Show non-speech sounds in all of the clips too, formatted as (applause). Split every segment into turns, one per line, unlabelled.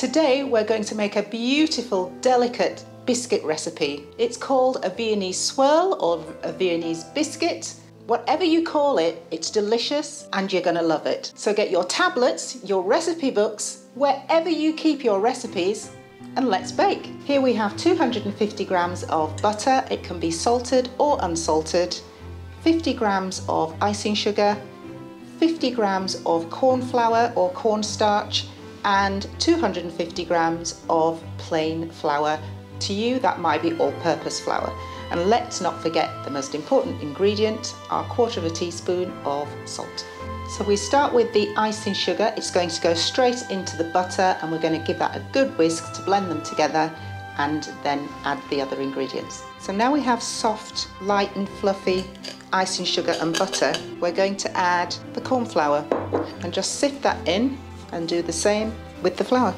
Today we're going to make a beautiful, delicate biscuit recipe. It's called a Viennese swirl or a Viennese biscuit. Whatever you call it, it's delicious and you're gonna love it. So get your tablets, your recipe books, wherever you keep your recipes, and let's bake. Here we have 250 grams of butter. It can be salted or unsalted. 50 grams of icing sugar, 50 grams of corn flour or cornstarch, and 250 grams of plain flour. To you, that might be all-purpose flour. And let's not forget the most important ingredient, our quarter of a teaspoon of salt. So we start with the icing sugar. It's going to go straight into the butter and we're going to give that a good whisk to blend them together and then add the other ingredients. So now we have soft, light and fluffy icing sugar and butter. We're going to add the corn flour and just sift that in and do the same with the flour.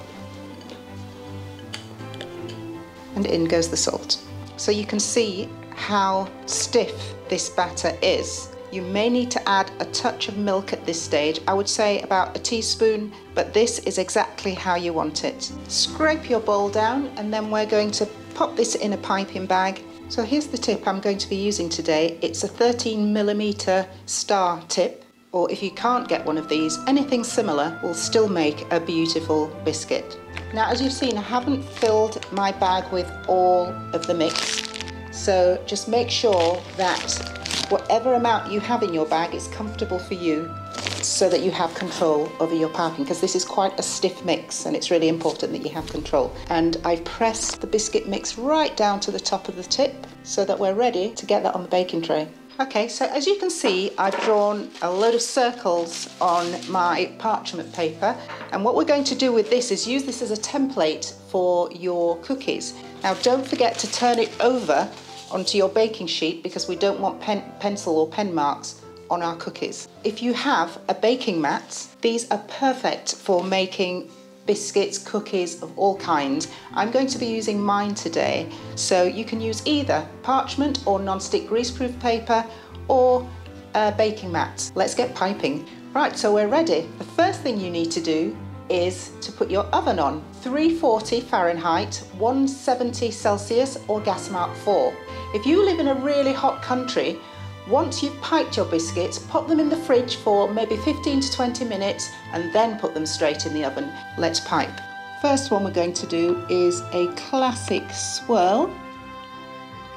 And in goes the salt. So you can see how stiff this batter is. You may need to add a touch of milk at this stage. I would say about a teaspoon, but this is exactly how you want it. Scrape your bowl down and then we're going to pop this in a piping bag. So here's the tip I'm going to be using today. It's a 13 millimeter star tip or if you can't get one of these, anything similar will still make a beautiful biscuit. Now, as you've seen, I haven't filled my bag with all of the mix. So just make sure that whatever amount you have in your bag is comfortable for you so that you have control over your piping because this is quite a stiff mix and it's really important that you have control. And I've pressed the biscuit mix right down to the top of the tip so that we're ready to get that on the baking tray. Okay, so as you can see, I've drawn a load of circles on my parchment paper. And what we're going to do with this is use this as a template for your cookies. Now, don't forget to turn it over onto your baking sheet because we don't want pen, pencil or pen marks on our cookies. If you have a baking mat, these are perfect for making biscuits, cookies of all kinds. I'm going to be using mine today, so you can use either parchment or non-stick greaseproof paper or a baking mat. Let's get piping. Right, so we're ready. The first thing you need to do is to put your oven on. 340 Fahrenheit, 170 Celsius or gas mark 4. If you live in a really hot country, once you've piped your biscuits, pop them in the fridge for maybe 15 to 20 minutes and then put them straight in the oven. Let's pipe. First one we're going to do is a classic swirl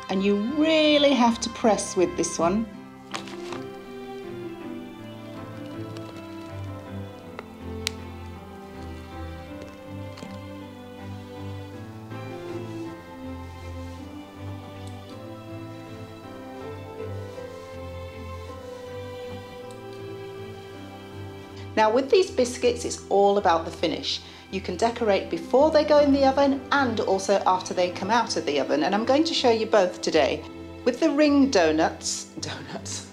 and you really have to press with this one Now with these biscuits, it's all about the finish. You can decorate before they go in the oven and also after they come out of the oven. And I'm going to show you both today. With the ring donuts, (laughs) donuts,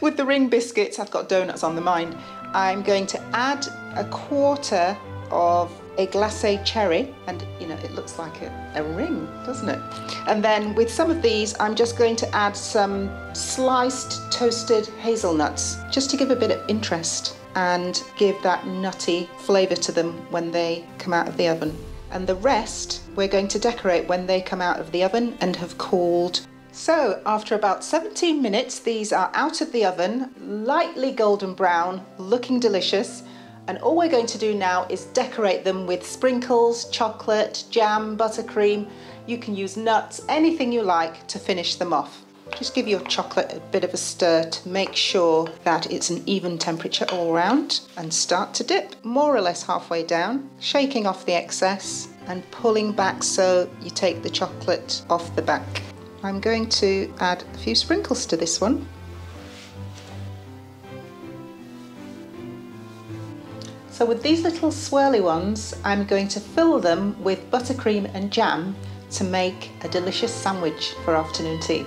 with the ring biscuits, I've got donuts on the mind, I'm going to add a quarter of a glacé cherry and you know it looks like a, a, ring doesn't it and then with some of these I'm just going to add some sliced toasted hazelnuts just to give a bit of interest and give that nutty flavour to them when they come out of the oven. And the rest we're going to decorate when they come out of the oven and have cooled. So after about 17 minutes, these are out of the oven, lightly golden brown, looking delicious. And all we're going to do now is decorate them with sprinkles, chocolate, jam, buttercream. You can use nuts, anything you like to finish them off. Just give your chocolate a bit of a stir to make sure that it's an even temperature all around and start to dip more or less halfway down, shaking off the excess and pulling back so you take the chocolate off the back. I'm going to add a few sprinkles to this one. So with these little swirly ones, I'm going to fill them with buttercream and jam to make a delicious sandwich for afternoon tea.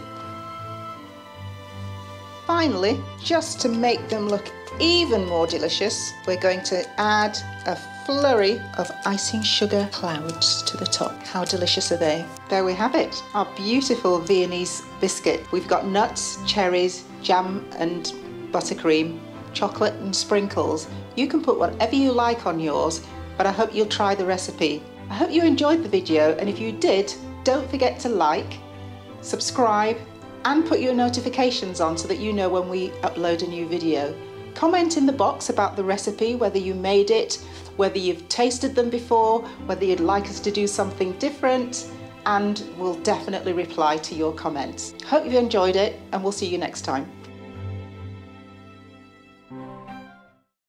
Finally, just to make them look even more delicious, we're going to add a flurry of icing sugar clouds to the top. How delicious are they? There we have it, our beautiful Viennese biscuit. We've got nuts, cherries, jam and buttercream, chocolate and sprinkles. You can put whatever you like on yours but I hope you'll try the recipe. I hope you enjoyed the video and if you did, don't forget to like, subscribe and put your notifications on so that you know when we upload a new video. Comment in the box about the recipe, whether you made it, whether you've tasted them before, whether you'd like us to do something different, and we'll definitely reply to your comments. Hope you've enjoyed it and we'll see you next time.